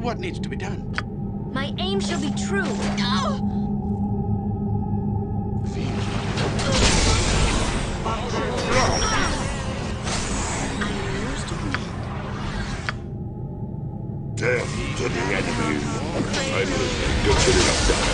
What needs to be done? My aim shall be true. Oh! Death to the enemy. I'm listening. Consider it done.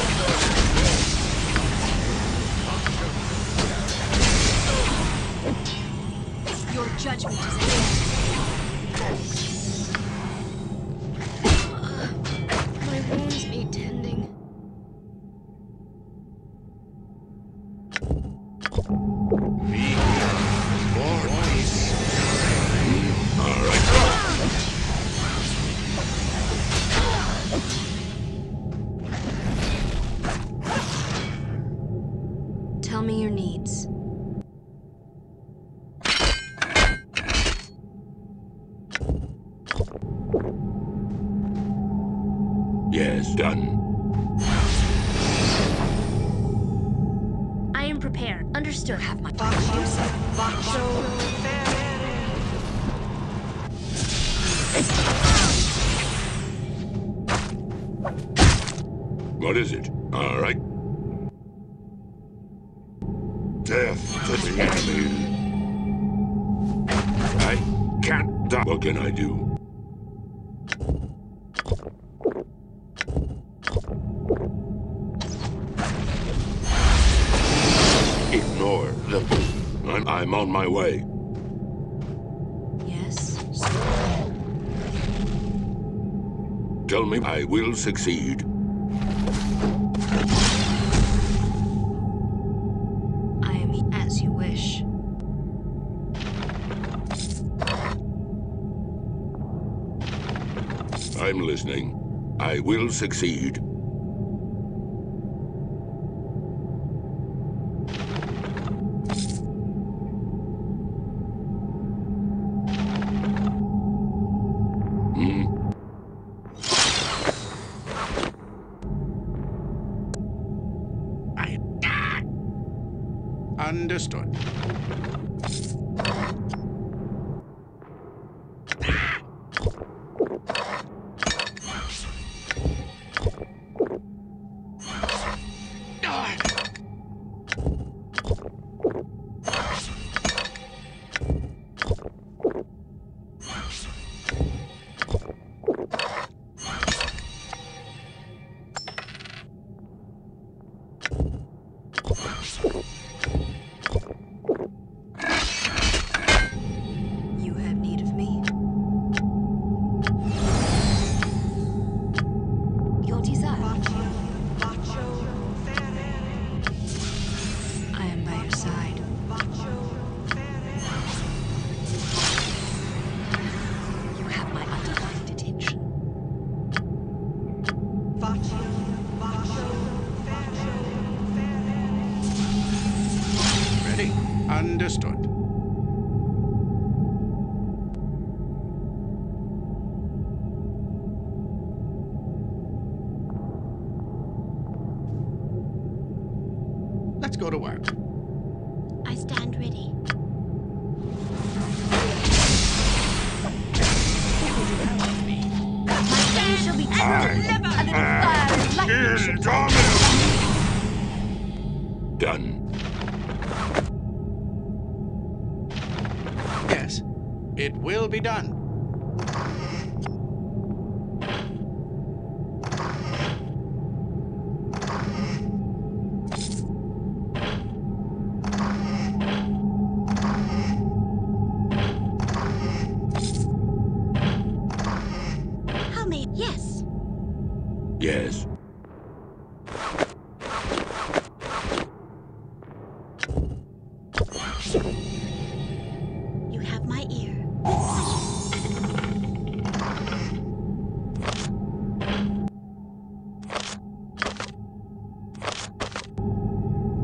Yes, done. I am prepared. Understood. Have my What is it? All right. Death to the enemy. I can't die. What can I do? I'm, on my way. Yes. Tell me I will succeed. I am as you wish. I'm listening. I will succeed. Understood. To work. I stand ready. My aim shall be true. A little fire and lightning Done. Yes, it will be done. My ear.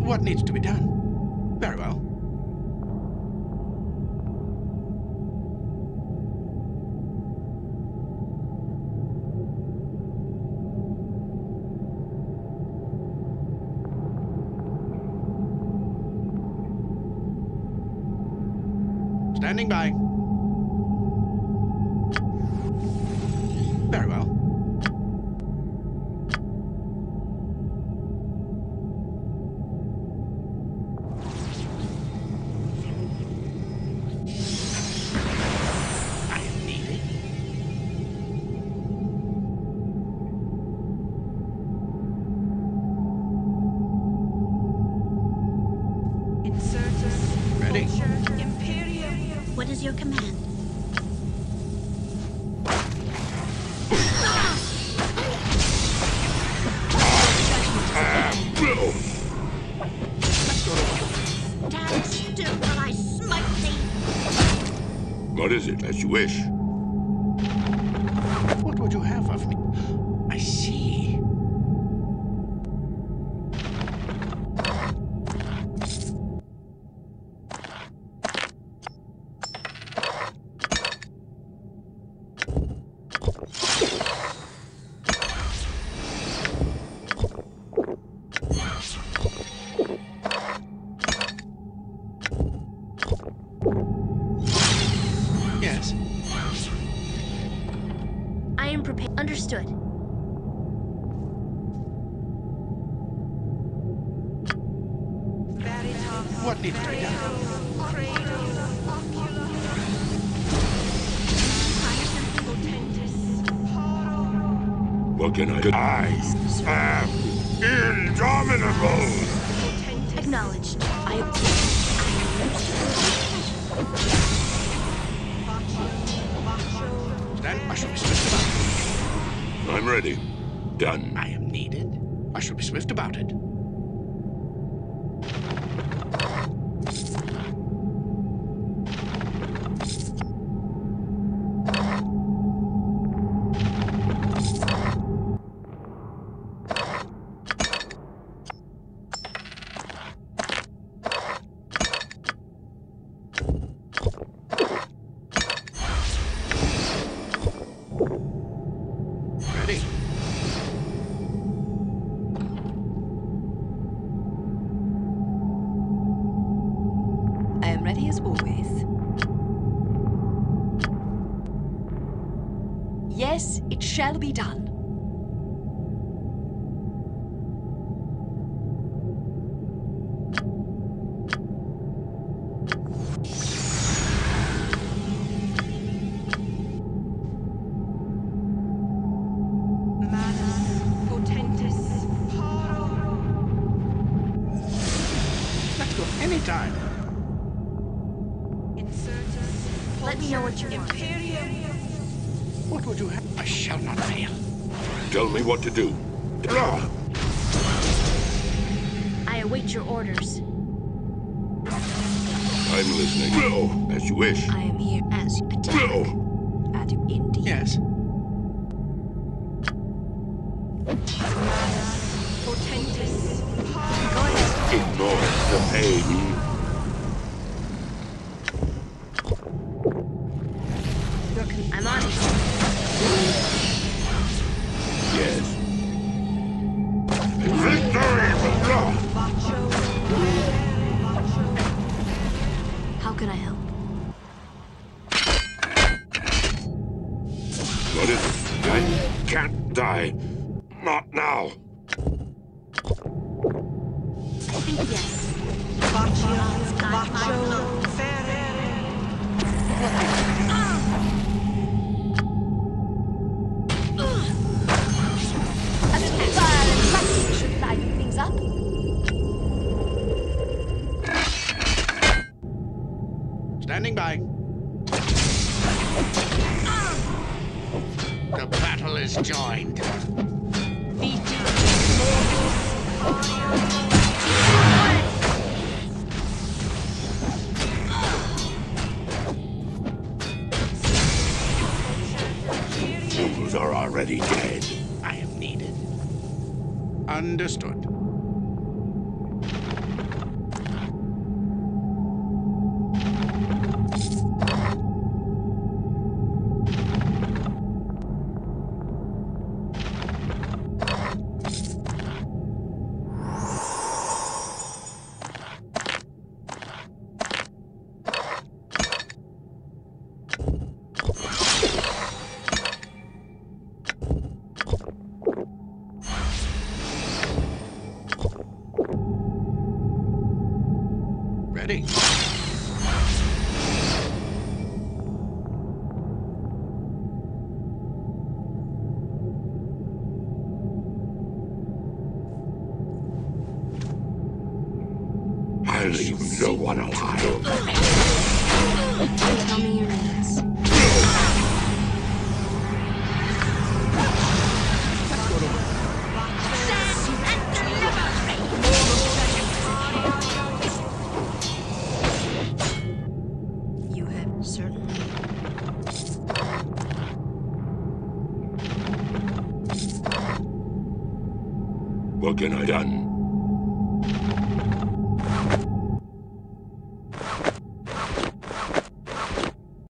What needs to be done? Standing by. Very well. What is it, as you wish? Yes. I am prepared. Understood. What needs to be done? What can I do? I am indomitable! Acknowledged. I Stand. I shall be swift about it. I'm ready. Done. I am needed. I shall be swift about it. Be done. Let's go anytime. let me know what you want. What would you have? I shall not fail. Tell me what to do. I await your orders. I'm listening. As you wish. I am here as you attack. At can't is joined. Fools are already dead. I am needed. Understood. Ready. I'll leave no one alive. Tell me your needs. What can I done?